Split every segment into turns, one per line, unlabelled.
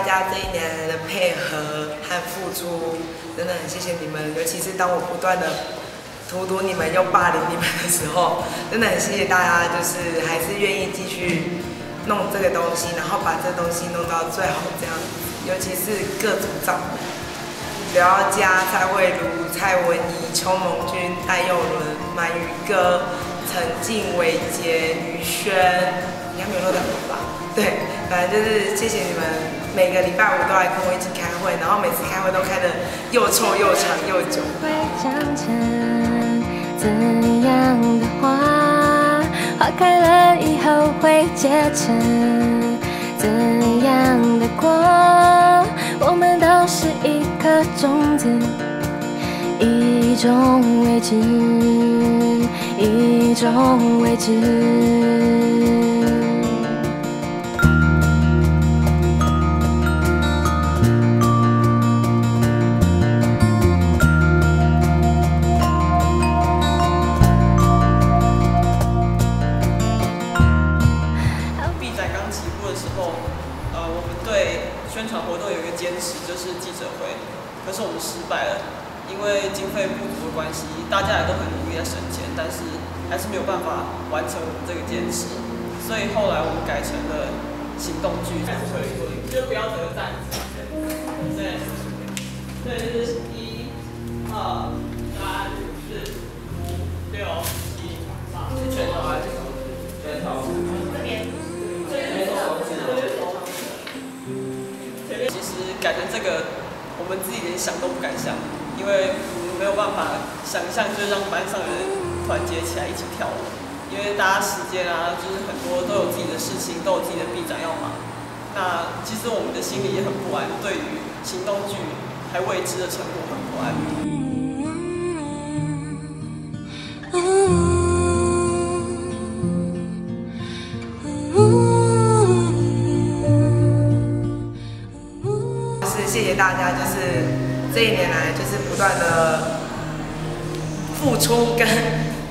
大家这一年来的配合和付出，真的很谢谢你们。尤其是当我不断的荼毒你们又霸凌你们的时候，真的很谢谢大家，就是还是愿意继续弄这个东西，然后把这东西弄到最好这样。尤其是各组长，刘耀佳、蔡慧茹、蔡文怡、邱萌君、戴佑伦、满宇哥、陈静、伟杰、于轩，应该没有漏掉吧？对，反正就是谢谢你们，每个礼拜五都来跟我一起开会，然后每次开会都开得又臭又长又久。
会长成怎样的花？花开了以后会结成怎样的果？我们都是一颗种子，一种未知，一种未知。
时候，呃，我们对宣传活动有一个坚持，就是记者会。可是我们失败了，因为经费不足的关系，大家也都很努力在省钱，但是还是没有办法完成我们这个坚持。所以后来我们改成了行动剧。就不要得站。对，对，这个，我们自己连想都不敢想，因为没有办法想象，就是让班上的人团结起来一起跳舞。因为大家时间啊，就是很多都有自己的事情，都有自己的臂展要忙。那其实我们的心里也很不安，对于行动剧还未知的成果很不安。
谢大家，就是这一年来就是不断的付出跟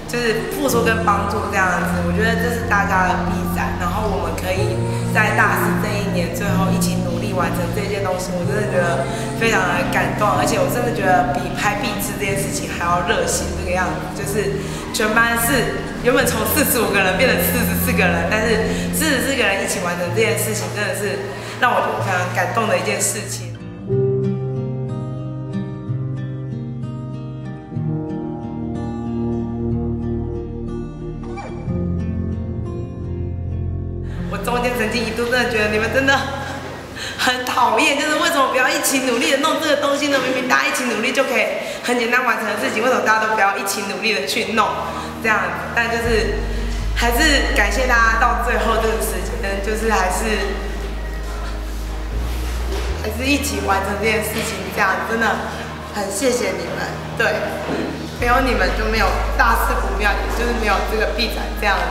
就是付出跟帮助这样子，我觉得这是大家的必然。然后我们可以在大四这一年最后一起努力完成这件东西，我真的觉得非常的感动，而且我真的觉得比拍壁纸这件事情还要热血这个样子。就是全班是原本从四十五个人变成四十四个人，但是四十四个人一起完成这件事情，真的是让我非常感动的一件事情。曾经一度真的觉得你们真的很讨厌，就是为什么不要一起努力的弄这个东西呢？明明大家一起努力就可以很简单完成的事情，为什么大家都不要一起努力的去弄这样？但就是还是感谢大家到最后这个时间，就是还是还是一起完成这件事情，这样真的很谢谢你们。对，没有你们就没有大事不妙，也就是没有这个必展这样子。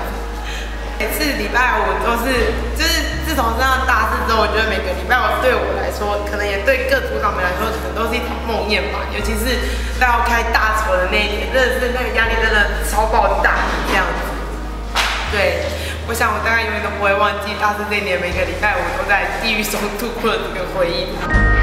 每次礼拜五都是，就是自从上大四之后，我觉得每个礼拜五对我来说，可能也对各组长们来说，可能都是一场梦魇吧。尤其是在要开大筹的那一天，真的是那个压力真的超爆炸这样子。对，我想我大概永远都不会忘记大四那年每个礼拜五都在地狱中度过的这个回忆。